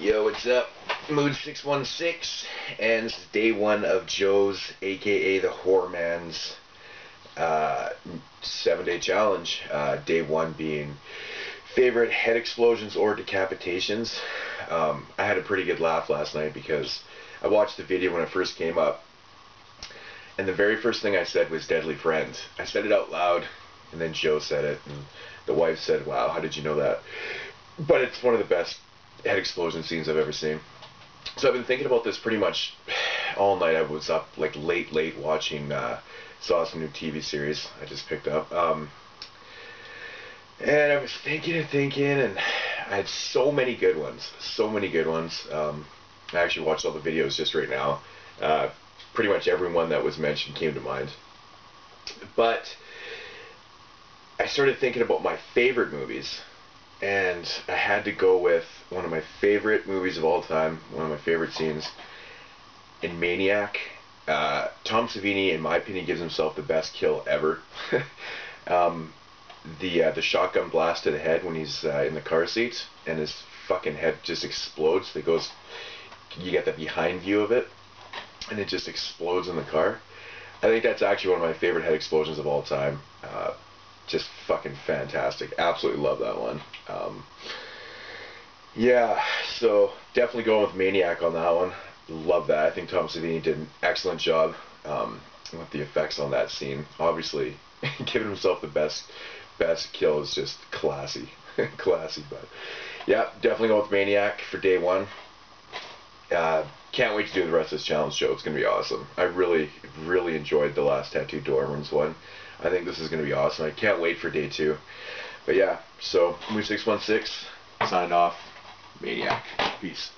Yo, what's up? Moodz 616, and this is day one of Joe's, aka the HORRORman's, uh, seven day challenge. Uh, day one being favorite head explosions or decapitations. Um, I had a pretty good laugh last night because I watched the video when it first came up, and the very first thing I said was Deadly Friends. I said it out loud, and then Joe said it, and the wife said, Wow, how did you know that? But it's one of the best head explosion scenes I've ever seen. So I've been thinking about this pretty much all night. I was up like late, late watching, uh, saw some new TV series I just picked up. Um, and I was thinking and thinking, and I had so many good ones, so many good ones. Um, I actually watched all the videos just right now. Uh, pretty much every one that was mentioned came to mind. But I started thinking about my favorite movies and I had to go with one of my favorite movies of all time, one of my favorite scenes in Maniac. Uh, Tom Savini, in my opinion, gives himself the best kill ever. um, the uh, the shotgun blast to the head when he's uh, in the car seat and his fucking head just explodes. It goes, you get the behind view of it, and it just explodes in the car. I think that's actually one of my favorite head explosions of all time. Uh, just fucking fantastic. Absolutely love that one. Um, yeah, so definitely going with Maniac on that one. Love that. I think Tom Savini did an excellent job um, with the effects on that scene. Obviously, giving himself the best best kill is just classy, classy. But yeah, definitely going with Maniac for day one. Uh, can't wait to do the rest of this challenge show. It's gonna be awesome. I really, really enjoyed the last Tattoo Dormans one. I think this is going to be awesome. I can't wait for day two. But yeah, so Moodz 616, signed off. Maniac. Peace.